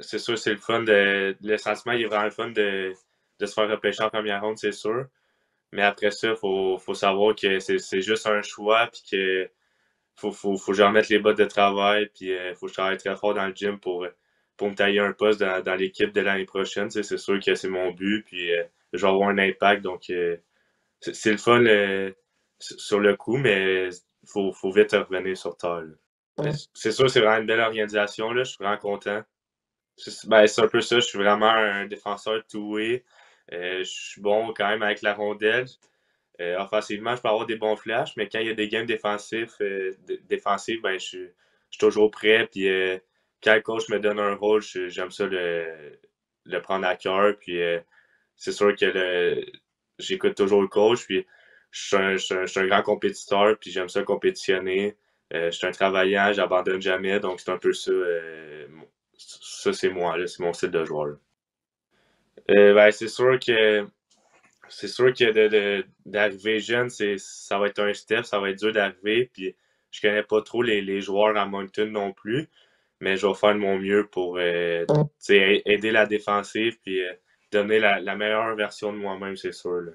c'est sûr, c'est le fun de. Le sentiment, il est vraiment le fun de, de se faire repêcher en première ronde, c'est sûr. Mais après ça, il faut, faut, savoir que c'est juste un choix, puis que faut, faut, faut que je remette les bottes de travail, puis il euh, faut que je travaille très fort dans le gym pour, pour me tailler un poste dans, dans l'équipe de l'année prochaine. C'est sûr que c'est mon but, puis euh, je vais avoir un impact. Donc, euh, c'est le fun sur le coup, mais il faut, faut vite revenir sur terre. C'est sûr, c'est vraiment une belle organisation. Là. Je suis vraiment content. Ben, c'est un peu ça. Je suis vraiment un défenseur two-way. je suis bon quand même avec la rondelle. Euh, offensivement, je peux avoir des bons flashs, mais quand il y a des games défensifs, euh, défensifs, ben, je, suis, toujours prêt. Puis euh, quand le coach me donne un rôle, j'aime ça le, le, prendre à cœur. Puis c'est sûr que j'écoute toujours le coach. Puis je suis un, grand compétiteur, puis j'aime ça compétitionner. je suis un travaillant, j'abandonne jamais. Donc c'est un peu ça. Ça, c'est moi, c'est mon style de joueur. ben, c'est sûr que c'est d'arriver jeune, ça va être un step, ça va être dur d'arriver. Puis je connais pas trop les, joueurs à Moncton non plus, mais je vais faire de mon mieux pour euh, aider la défensive puis euh, donner la, la, meilleure version de moi-même, c'est sûr. Là.